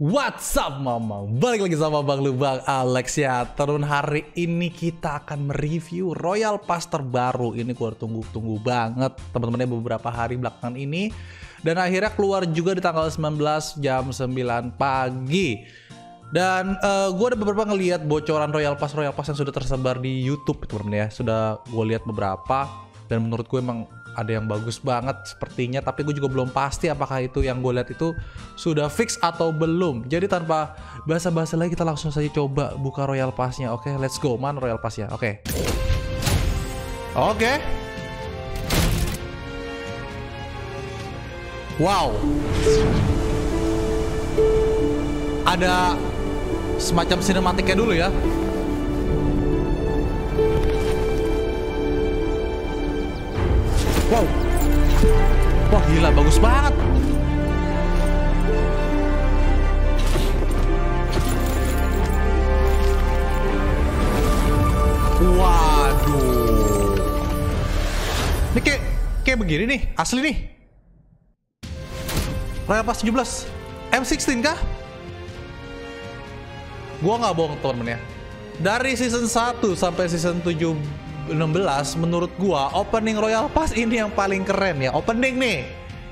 What's up mama? Balik lagi sama Bang Lubang Alex ya Turun hari ini kita akan mereview Royal Pass terbaru. Ini gue tunggu-tunggu banget. Teman-temannya beberapa hari belakangan ini. Dan akhirnya keluar juga di tanggal 19 jam 9 pagi. Dan uh, gue ada beberapa ngelihat bocoran Royal Pass Royal Pass yang sudah tersebar di YouTube teman-teman ya. Sudah gue lihat beberapa. Dan menurut gue emang ada yang bagus banget sepertinya tapi gue juga belum pasti apakah itu yang gue lihat itu sudah fix atau belum. Jadi tanpa bahasa-bahasa lagi kita langsung saja coba buka Royal Passnya. Oke okay, let's go man Royal Passnya. Oke. Okay. oke. Okay. wow. Ada semacam sinematiknya dulu ya Wow. Wah gila bagus banget. Waduh. Ini kayak kayak begini nih, asli nih. Royal Pass 17 M16 kah? Gua nggak bohong teman-teman ya. Dari season 1 sampai season 7 16 menurut gua opening Royal Pass ini yang paling keren ya. Opening nih.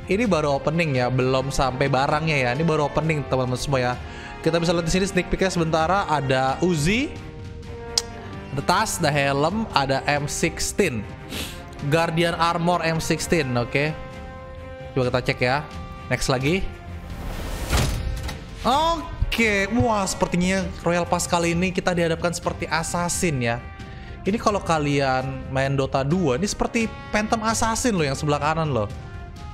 Ini baru opening ya, belum sampai barangnya ya. Ini baru opening teman-teman semua ya. Kita bisa lihat di sini sneak peeknya sementara ada Uzi, ada tas, ada helm, ada M16. Guardian Armor M16, oke. Okay. Coba kita cek ya. Next lagi. Oke, okay. wah sepertinya Royal Pass kali ini kita dihadapkan seperti assassin ya ini kalau kalian main Dota 2, ini seperti Phantom Assassin loh yang sebelah kanan loh.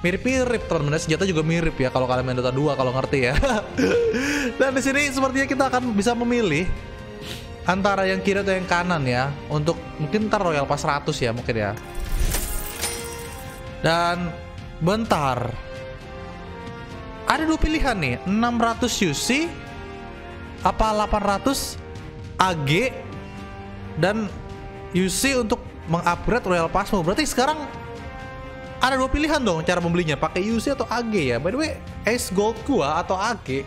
Mirip-mirip teman-teman, senjata juga mirip ya kalau kalian main Dota 2 kalau ngerti ya. Dan di sini sepertinya kita akan bisa memilih antara yang kiri atau yang kanan ya untuk mungkin ntar Royal Pass 100 ya mungkin ya. Dan bentar. Ada dua pilihan nih, 600 UC apa 800 AG dan UC untuk mengupgrade Royal Passmo. Berarti sekarang ada dua pilihan dong cara membelinya, pakai UC atau AG ya. By the way, Ace Gold gua atau AG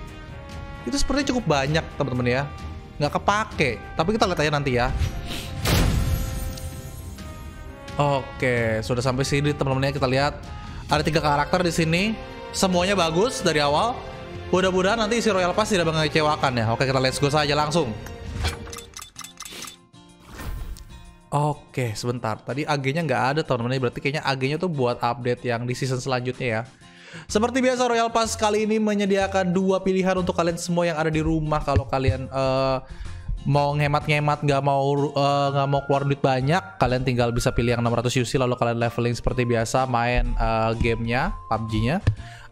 itu sepertinya cukup banyak teman-teman ya. Nggak kepake, tapi kita lihat aja nanti ya. Oke, sudah sampai sini teman-teman ya kita lihat ada tiga karakter di sini. Semuanya bagus dari awal. Mudah-mudahan nanti isi Royal Pass tidak mengecewakan ya. Oke, kita let's go saja langsung. Oke, sebentar. Tadi AG-nya nggak ada teman-teman. Berarti kayaknya AG-nya tuh buat update yang di season selanjutnya ya. Seperti biasa Royal Pass kali ini menyediakan dua pilihan untuk kalian semua yang ada di rumah kalau kalian uh, mau ngemat-ngemat nggak mau eh, nggak uh, mau keluar duit banyak kalian tinggal bisa pilih yang 600 UC lalu kalian leveling seperti biasa main uh, gamenya PUBG-nya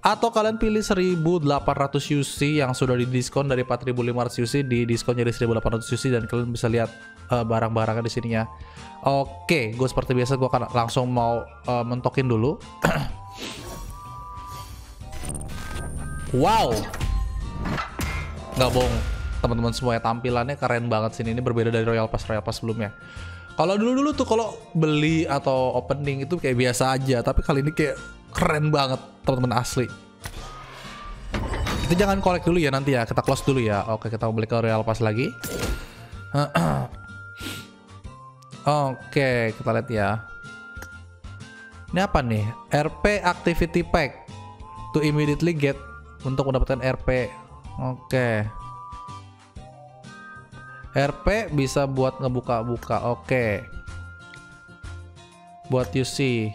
atau kalian pilih 1800 UC yang sudah di diskon dari 4500 UC di diskon jadi 1800 UC dan kalian bisa lihat uh, barang-barangnya di sini ya. Oke, gue seperti biasa gue akan langsung mau uh, mentokin dulu. wow, nggak bohong teman-teman semua ya tampilannya keren banget sini ini berbeda dari Royal Pass Royal Pass sebelumnya. Kalau dulu-dulu tuh kalau beli atau opening itu kayak biasa aja, tapi kali ini kayak keren banget teman-teman asli. Kita jangan collect dulu ya nanti ya, kita close dulu ya. Oke, kita beli ke Royal Pass lagi. Oke, kita lihat ya. Ini apa nih? RP Activity Pack to immediately get untuk mendapatkan RP. Oke. RP bisa buat ngebuka-buka. Oke. Buat UC.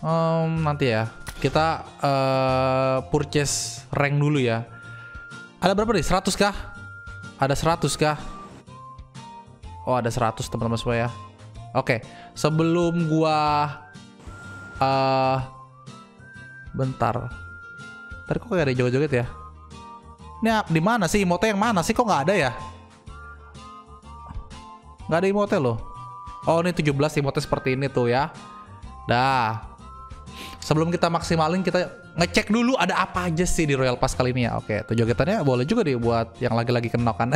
Um, nanti ya. Kita uh, purchase rank dulu ya. Ada berapa nih? 100 kah? Ada 100 kah? Oh, ada 100 teman-teman semua ya. Oke, sebelum gua uh, bentar. Tadi kok kayak ada joget-joget ya? Ini di mana sih? Emote yang mana sih? Kok nggak ada ya? Nggak ada emote loh. Oh, ini 17 emote seperti ini tuh ya. Dah. Sebelum kita maksimalin kita ngecek dulu ada apa aja sih di Royal Pass kali ini ya. Oke, tuh jogetannya boleh juga deh buat yang lagi-lagi kenok kan.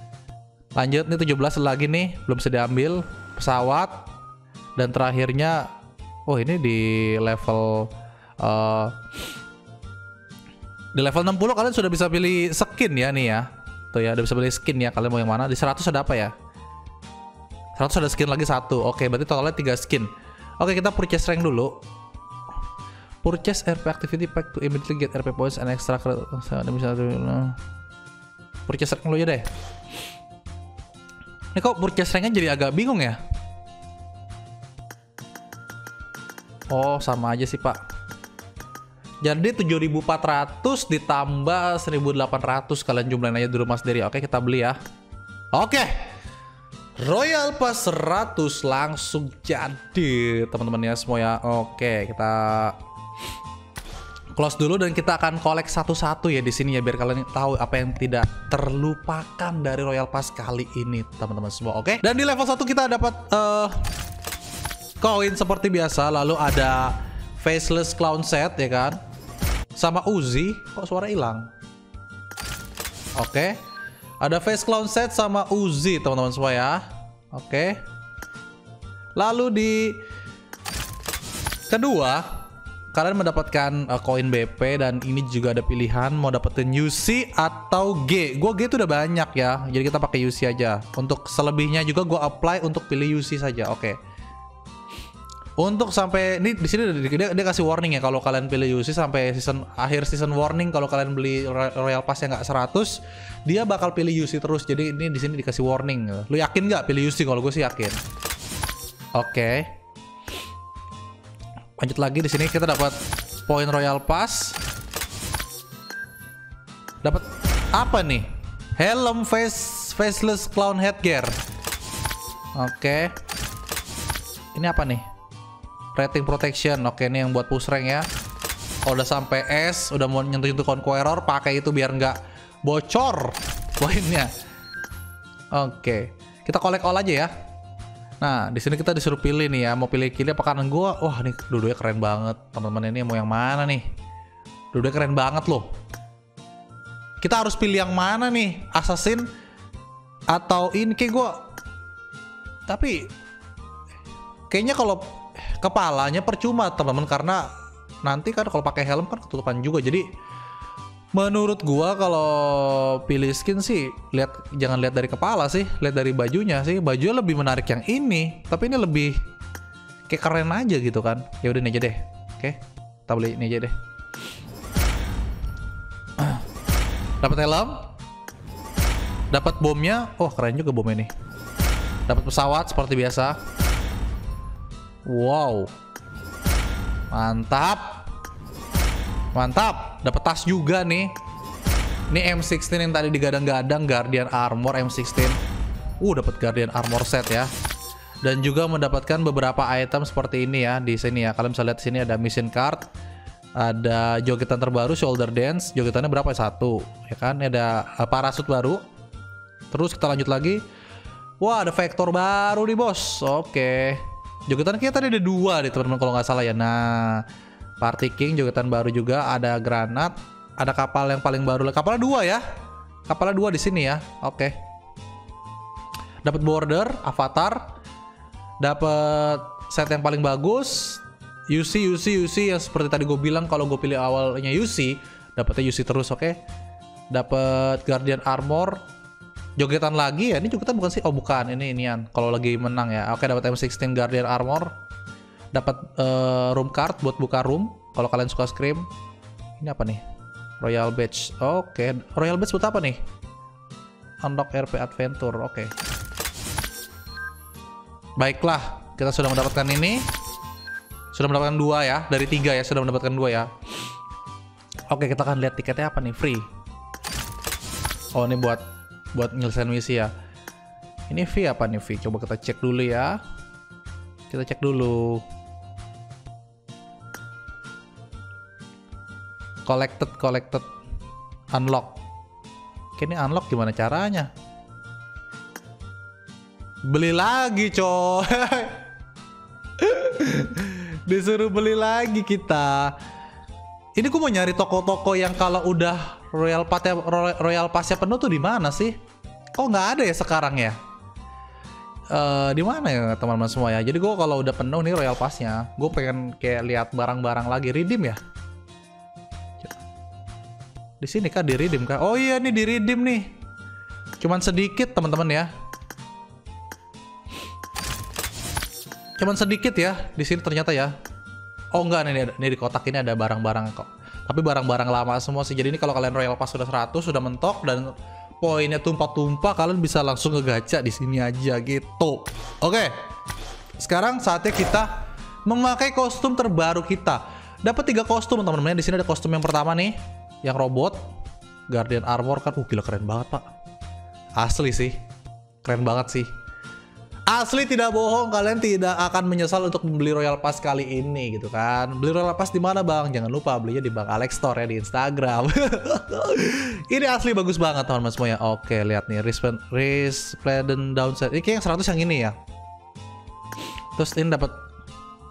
Lanjut nih 17 lagi nih, belum bisa diambil pesawat dan terakhirnya oh ini di level uh, Di level 60 kalian sudah bisa pilih skin ya nih ya. Tuh ya, udah bisa pilih skin ya. Kalian mau yang mana? Di 100 ada apa ya? 100 ada skin lagi satu. Oke, berarti totalnya 3 skin. Oke, kita purchase rank dulu. Purchase RP activity pack to immediately get RP points and extra credit. Purchase rank dulu ya deh. Ini kok purchase ranknya jadi agak bingung ya? Oh, sama aja sih, Pak. Jadi 7400 ditambah 1800 kalian jumlahin aja dulu Mas Dery. Oke, kita beli ya. Oke. Royal Pass 100 langsung jadi teman-teman ya semua ya. Oke, kita close dulu dan kita akan collect satu-satu ya di sini ya biar kalian tahu apa yang tidak terlupakan dari Royal Pass kali ini teman-teman semua. Oke. Dan di level 1 kita dapat uh, koin seperti biasa lalu ada faceless clown set ya kan sama Uzi kok suara hilang oke okay. ada face clown set sama Uzi teman-teman semua ya oke okay. lalu di kedua kalian mendapatkan uh, koin BP dan ini juga ada pilihan mau dapetin UC atau G. Gue G itu udah banyak ya, jadi kita pakai UC aja. Untuk selebihnya juga gue apply untuk pilih UC saja. Oke. Okay. Untuk sampai ini di sini dia, dia kasih warning ya kalau kalian pilih UC sampai season akhir season warning kalau kalian beli Royal Pass yang nggak 100 dia bakal pilih UC terus. Jadi ini di sini dikasih warning. Lu yakin nggak pilih UC kalau gue sih yakin. Oke. Okay. Lanjut lagi di sini kita dapat poin Royal Pass. Dapat apa nih? Helm face faceless clown headgear. Oke. Okay. Ini apa nih? rating protection oke ini yang buat push rank ya kalau udah sampai S udah mau nyentuh-nyentuh conqueror pakai itu biar nggak bocor poinnya oke kita collect all aja ya nah di sini kita disuruh pilih nih ya mau pilih kiri apa kanan. Gua wah nih dua keren banget. Teman-teman ini mau yang mana nih? Dua keren banget loh. Kita harus pilih yang mana nih? Assassin atau ini? Kayak gua tapi kayaknya kalau kepalanya percuma teman-teman. Karena nanti kan kalau pakai helm kan ketutupan juga. Jadi menurut gua kalau pilih skin sih lihat jangan lihat dari kepala sih lihat dari bajunya sih. Baju lebih menarik yang ini tapi ini lebih kayak keren aja gitu kan. Ya udah ini aja deh. Oke kita beli ini aja deh. Dapat helm? Dapat bomnya? Oh keren juga bom ini. Dapat pesawat seperti biasa. Wow. Mantap. Mantap. Dapat tas juga nih. Ini M16 yang tadi digadang-gadang Guardian Armor M16. Uh, dapat Guardian Armor set ya. Dan juga mendapatkan beberapa item seperti ini ya di sini ya. Kalian bisa lihat sini ada mission card, ada jogetan terbaru shoulder dance. Jogetannya berapa ya? Satu, ya kan? Ada uh, parasut baru. Terus kita lanjut lagi. Wah, ada vektor baru nih, Bos. Oke. Jogetan kita tadi ada dua deh teman-teman kalau nggak salah ya. Nah, Party King jogetan baru juga ada granat, ada kapal yang paling baru. Kapalnya dua ya. Kapalnya dua di sini ya. Oke. Dapat border, avatar, dapat set yang paling bagus. UC, UC, UC yang seperti tadi gue bilang kalau gue pilih awalnya UC, dapatnya UC terus, oke. Okay? Dapat Guardian Armor, jogetan lagi ya ini jogetan bukan sih oh bukan ini inian kalau lagi menang ya oke dapat M16 Guardian Armor dapat uh, room card buat buka room kalau kalian suka scream ini apa nih Royal Badge oke Royal Badge buat apa nih unlock RP Adventure oke baiklah kita sudah mendapatkan ini sudah mendapatkan dua ya dari tiga ya sudah mendapatkan dua ya oke kita akan lihat tiketnya apa nih free oh ini buat buat nyelesain misi ya. Ini V apa nih V? Coba kita cek dulu ya. Kita cek dulu. Collected, collected, unlock. Oke, ini unlock gimana caranya? Beli lagi, coy. Disuruh beli lagi kita. Ini gue mau nyari toko-toko yang kalau udah Royal Pass Royal Passnya penuh tuh di mana sih? Kok nggak ada ya sekarang ya? Uh, di mana ya teman-teman semua ya? Jadi gue kalau udah penuh nih Royal Passnya, gue pengen kayak lihat barang-barang lagi redeem ya. Di sini kah di redeem kah? Oh iya nih di redeem nih. Cuman sedikit teman-teman ya. Cuman sedikit ya di sini ternyata ya. Oh enggak nih, nih di kotak ini ada barang-barang kok. Tapi barang-barang lama semua sih. Jadi ini kalau kalian Royal Pass sudah 100 sudah mentok dan poinnya tumpah-tumpah kalian bisa langsung ngegacha di sini aja gitu. Oke. Sekarang saatnya kita memakai kostum terbaru kita. Dapat tiga kostum teman-teman. Di sini ada kostum yang pertama nih, yang robot, Guardian Armor kan. Uh gila keren banget, Pak. Asli sih. Keren banget sih. Asli tidak bohong, kalian tidak akan menyesal untuk membeli Royal Pass kali ini gitu kan. Beli Royal Pass di mana, Bang? Jangan lupa belinya di Bang Alex Store ya di Instagram. ini asli bagus banget teman-teman semuanya. Oke, lihat nih Resplendent Downside. Ini kayak yang 100 yang ini ya. Terus ini dapat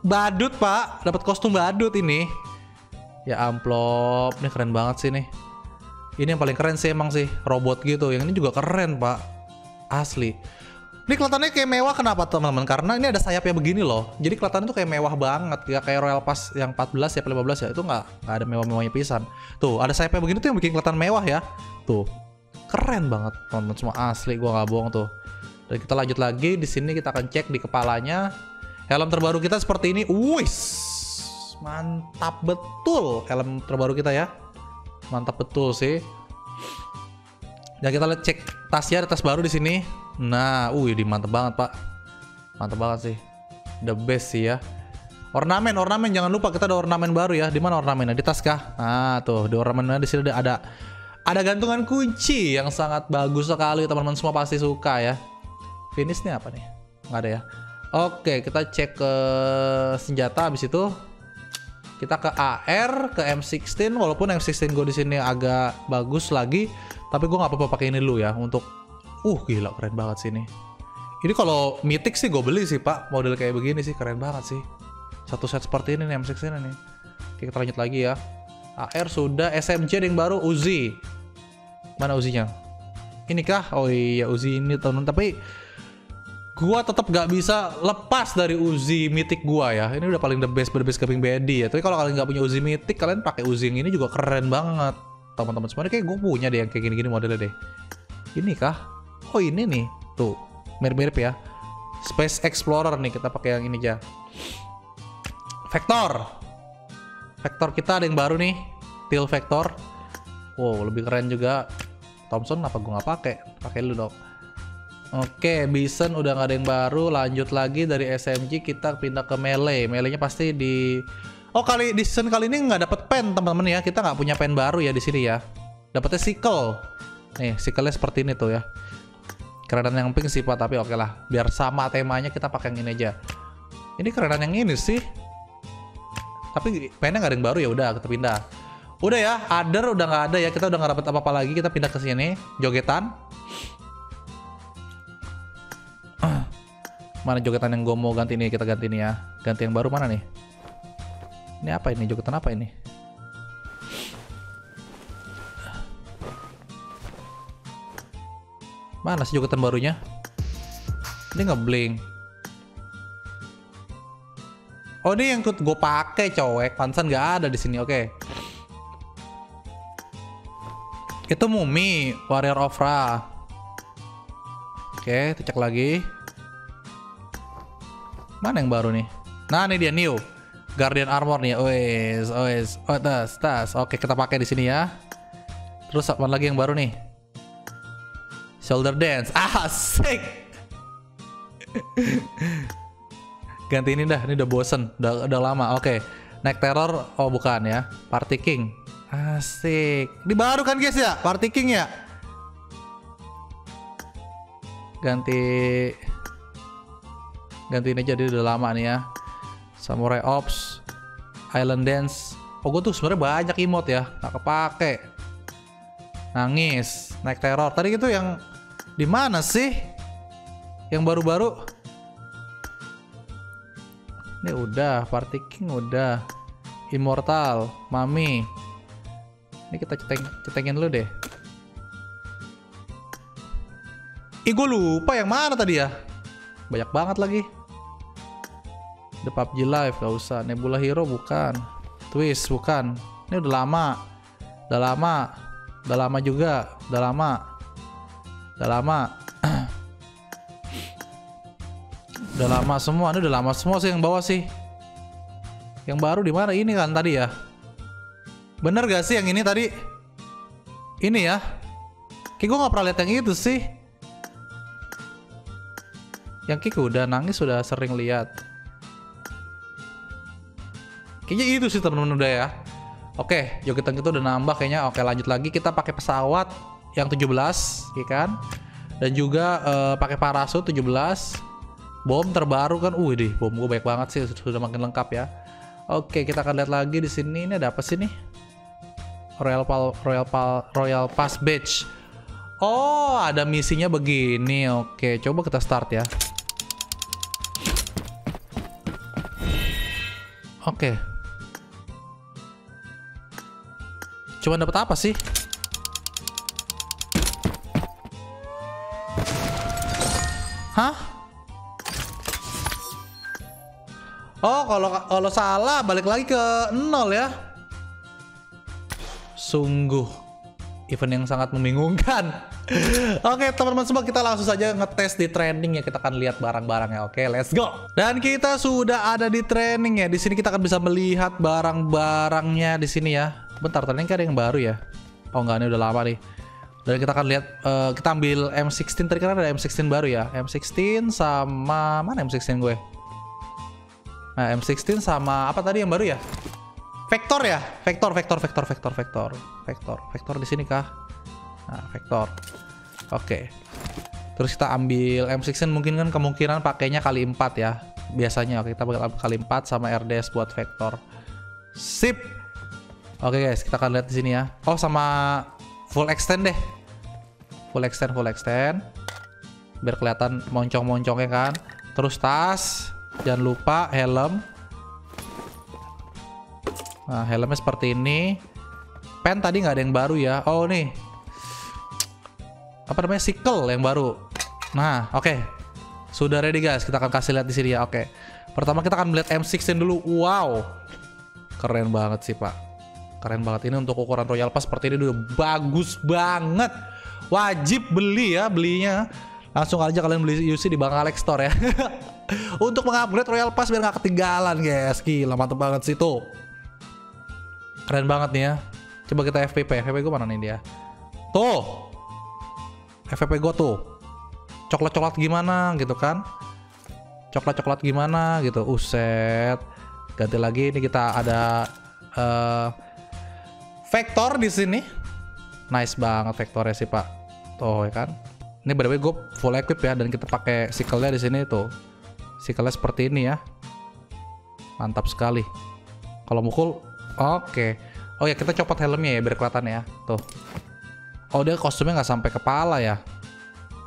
badut, Pak. Dapat kostum badut ini. Ya amplop, ini keren banget sih nih. Ini yang paling keren sih emang sih, robot gitu. Yang ini juga keren, Pak. Asli. Ini kelihatannya kayak mewah kenapa teman-teman? Karena ini ada sayapnya begini loh. Jadi kelihatannya tuh kayak mewah banget. Ya kayak Royal Pass yang 14 ya 15 ya itu nggak nggak ada mewah-mewahnya pisan. Tuh ada sayapnya begini tuh yang bikin kelihatan mewah ya. Tuh keren banget teman-teman semua asli gua nggak bohong tuh. Dan kita lanjut lagi di sini kita akan cek di kepalanya. Helm terbaru kita seperti ini. Wis mantap betul helm terbaru kita ya. Mantap betul sih. Dan kita lihat cek tasnya ada tas baru di sini. Nah, uh ini mantep banget pak Mantep banget sih The best sih ya Ornamen, ornamen jangan lupa kita ada ornamen baru ya. Di mana ornamennya? Di tas kah? Nah, tuh di ornamennya di sini ada ada gantungan kunci yang sangat bagus sekali. Teman-teman semua pasti suka ya. Finishnya apa nih? Nggak ada ya. Oke, kita cek ke senjata habis itu kita ke AR, ke M16 walaupun M16 gue di sini agak bagus lagi, tapi gue nggak apa-apa pakai ini dulu ya untuk Uh gila keren banget sih ini. Kalau Mythic sih gue beli sih pak. Model kayak begini sih keren banget sih. Satu set seperti ini nih M6 ini. Oke kita lanjut lagi ya. AR sudah, SMJ yang baru Uzi. Mana Uzinya? Ini kah? Oh iya Uzi ini teman tapi gua tetap gak bisa lepas dari Uzi Mythic gua ya. Ini udah paling the best, the best keping bedi ya. Tapi kalau kalian nggak punya Uzi Mythic, kalian pakai Uzi yang ini juga keren banget. Teman-teman semuanya kayak gue punya deh yang kayak gini-gini modelnya deh. Ini kah? oh ini nih tuh mirip-mirip ya Space Explorer nih kita pakai yang ini aja Vector Vector kita ada yang baru nih Teal Vector wow lebih keren juga Thompson apa gue nggak pakai pakai lu dong Oke, Bison udah nggak ada yang baru. Lanjut lagi dari SMG kita pindah ke melee. Melee-nya pasti di Oh kali di season kali ini nggak dapet pen teman-teman ya. Kita nggak punya pen baru ya di sini ya. Dapetnya sickle. Nih sickle-nya seperti ini tuh ya. Kerenan yang pink sih pak, tapi oke okay lah. Biar sama temanya kita pakai yang ini aja. Ini kerenan yang ini sih. Tapi pengennya nggak ada yang baru ya udah kita pindah. Udah ya, Adder udah nggak ada ya. Kita udah nggak dapat apa-apa lagi. Kita pindah ke sini. Jogetan. Mana jogetan yang gue mau ganti nih? Kita ganti nih ya. Ganti yang baru mana nih? Ini apa ini? Jogetan apa ini? Mana sih jogetan barunya? Ini ngeblink. Oh ini yang gue pakai cowek. Pansan nggak ada di sini. Oke. Okay. Itu Mumi Warrior of Ra. Oke, okay, cek lagi. Mana yang baru nih? Nah, ini dia new. Guardian Armor nih. Oes, oes. Oh, tas, tas. Oke, kita pakai di sini ya. Terus apa lagi yang baru nih? Shoulder dance. Asik. Ganti ini dah, ini udah bosen, udah, udah lama. Oke. Neck Terror, oh bukan ya. Party King. Asik. Ini baru kan guys ya? Party King ya? Ganti ganti ini jadi udah lama nih ya. Samurai Ops, Island Dance. Oh gue tuh sebenarnya banyak emote ya, nggak kepake. Nangis, naik teror. Tadi itu yang di mana sih? Yang baru-baru? Ini udah, Party King udah. Immortal, Mami. Ini kita ceteng cetengin dulu deh. Ih, gue lupa yang mana tadi ya? Banyak banget lagi. The PUBG Live, gak usah. Nebula Hero bukan. Twist bukan. Ini udah lama. Udah lama. Udah lama juga, udah lama. Udah lama. udah lama semua, ini udah lama semua sih yang bawah sih. Yang baru di mana? Ini kan tadi ya. Bener gak sih yang ini tadi? Ini ya. Kayak gue gak pernah lihat yang itu sih. Yang Kiko udah nangis sudah sering lihat. Kayaknya itu sih teman-teman udah ya. Oke, joget kita udah nambah kayaknya. Oke, lanjut lagi kita pakai pesawat yang 17, ya kan? Dan juga uh, pakai parasut 17. Bom terbaru kan. Uh, deh, bom gue baik banget sih, sudah makin lengkap ya. Oke, kita akan lihat lagi di sini. Ini ada apa sih nih? Royal Pal Royal Pal Royal Pass Badge. Oh, ada misinya begini. Oke, coba kita start ya. Oke. Cuma dapat apa sih? Hah? Oh, kalau kalau salah balik lagi ke nol ya. Sungguh event yang sangat membingungkan. Oke teman-teman semua kita langsung saja ngetes di training ya kita akan lihat barang-barangnya. Oke let's go. Dan kita sudah ada di training ya. Di sini kita akan bisa melihat barang-barangnya di sini ya. Bentar kan ada yang baru ya. Oh enggak ini udah lama nih. Dan kita akan lihat uh, kita ambil M16 tadi kan ada M16 baru ya. M16 sama mana M16 gue? Nah M16 sama apa tadi yang baru ya? Vektor ya? Vektor, vektor, vektor, vektor, vektor, vektor, vektor di sini kah? Nah, vektor. Oke. Terus kita ambil M16 mungkin kan kemungkinan pakainya kali 4 ya. Biasanya oke kita bakal kali 4 sama RDS buat vektor. Sip. Oke guys, kita akan lihat di sini ya. Oh, sama full extend deh. Full extend, full extend. Biar kelihatan moncong-moncongnya kan. Terus tas, jangan lupa helm. Nah, helmnya seperti ini. Pen tadi nggak ada yang baru ya. Oh, nih apa namanya sickle yang baru. Nah, oke. Okay. Sudah ready guys, kita akan kasih lihat di sini ya. Oke. Okay. Pertama kita akan melihat M16 dulu. Wow. Keren banget sih, Pak. Keren banget ini untuk ukuran Royal Pass seperti ini udah bagus banget. Wajib beli ya, belinya. Langsung aja kalian beli UC di Bang Alex Store ya. untuk mengupgrade Royal Pass biar nggak ketinggalan, guys. Gila, mantep banget sih tuh. Keren banget nih ya. Coba kita FPP. FPP gue mana nih dia? Tuh, FVP gue tuh coklat-coklat gimana gitu kan coklat-coklat gimana gitu uset ganti lagi ini kita ada uh, vektor di sini. Nice banget vektornya sih pak. Tuh ya kan? Ini by the way gue full equip ya dan kita pakai sikelnya di sini tuh. Sikelnya seperti ini ya. Mantap sekali. Kalau mukul oke. Okay. oh ya kita copot helmnya ya biar kelihatan ya. Tuh. Oh dia kostumnya nggak sampai kepala ya?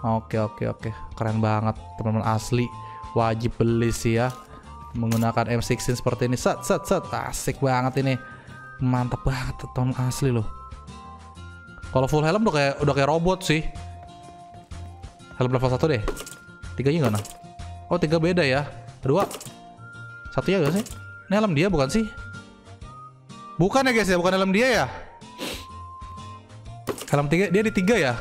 Oke oke oke, keren banget teman-teman. Asli. Wajib beli sih ya. Menggunakan M16 seperti ini, set set set, asik banget ini. Mantap banget teman asli loh. Kalau full helm udah kayak udah kayak robot sih. Helm level 1 deh. Tiganya gimana? Oh tiga beda ya. Kedua. Satunya gak sih? Ini helm dia bukan sih? Bukan ya guys ya, bukan helm dia ya. Helm tiga, dia di tiga ya?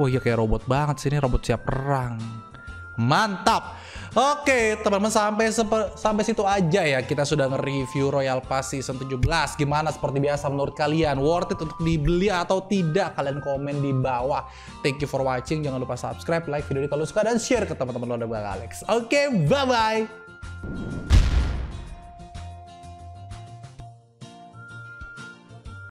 Wah iya kayak robot banget sih ini robot siap perang. Mantap. Oke, teman-teman sampai sampai situ aja ya kita sudah nge-review Royal Pass Season 17. Gimana seperti biasa menurut kalian? Worth it untuk dibeli atau tidak? Kalian komen di bawah. Thank you for watching. Jangan lupa subscribe, like video ini kalau suka dan share ke teman-teman lo dan Bang Alex. Oke, bye-bye.